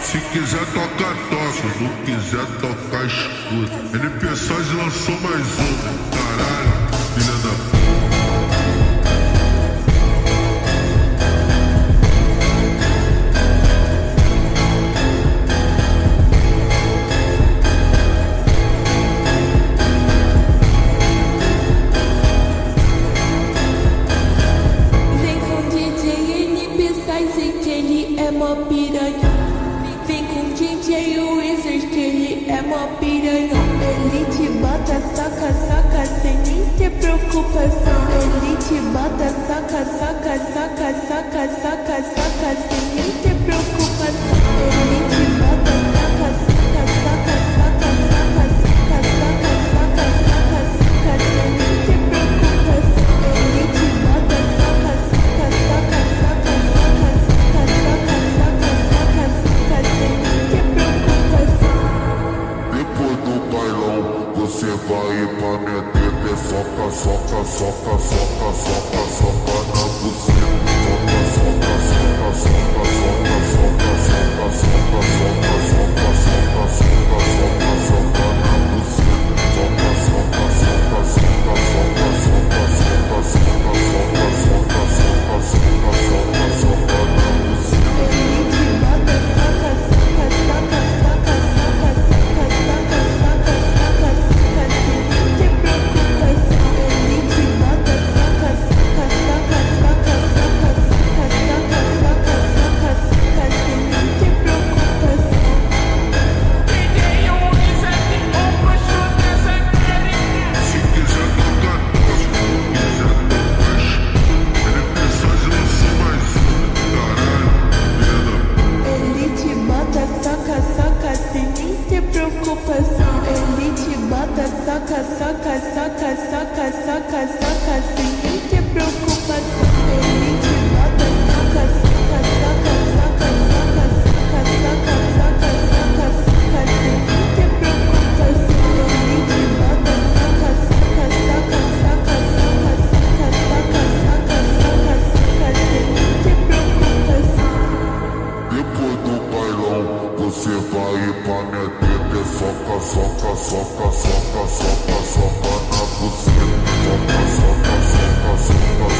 Se quiser tocar, toca. Se não quiser tocar, escuta. NP Saz lançou mais um. Caralho, piranha. Vem com DJ Wizard ele é mó piranha. Ele te bota, saca, saca, sem nem ter preocupação. Ele te bota, saca, saca, saca, saca, saca, saca, sem nem bailão, você vai pra minha teta e soca, soca, soca, soca, soca, soca na soca, soca, soca, soca, soca, soca, soca, sem quem quebrou com foca, foca, foca, foca, foca, foca na cozinha. Foca, foca, foca, foca.